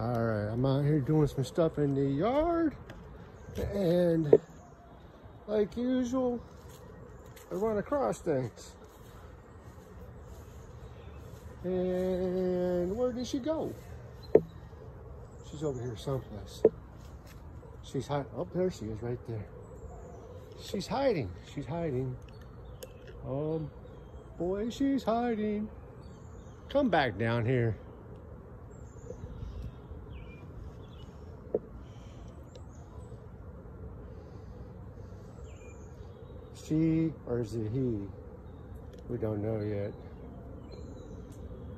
All right, I'm out here doing some stuff in the yard. And like usual, I run across things. And where did she go? She's over here someplace. She's hiding. Oh, there she is right there. She's hiding. She's hiding. Oh, boy, she's hiding. Come back down here. She or is it he? We don't know yet.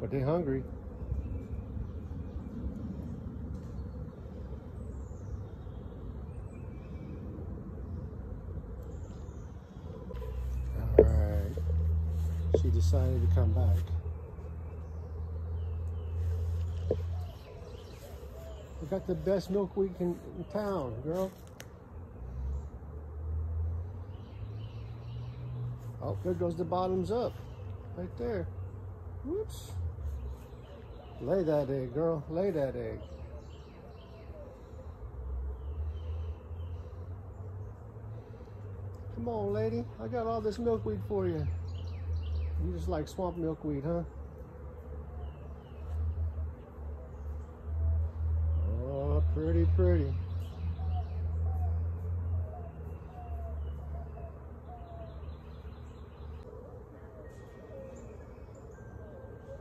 But they're hungry. All right. She decided to come back. We got the best milkweed in, in town, girl. Oh, there goes the bottoms up. Right there. Whoops. Lay that egg, girl. Lay that egg. Come on, lady. I got all this milkweed for you. You just like swamp milkweed, huh? Oh, pretty, pretty.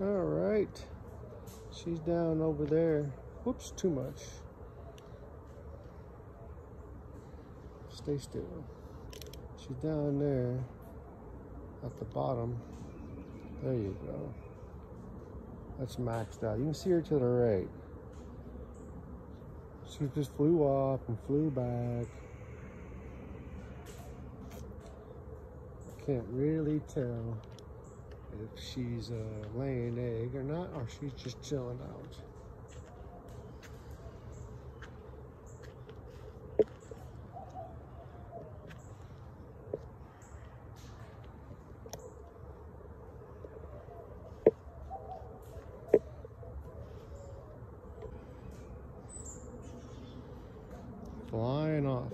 All right. She's down over there. Whoops, too much. Stay still. She's down there at the bottom. There you go. That's maxed out. You can see her to the right. She just flew off and flew back. Can't really tell if she's uh, laying egg or not, or she's just chilling out. Flying off.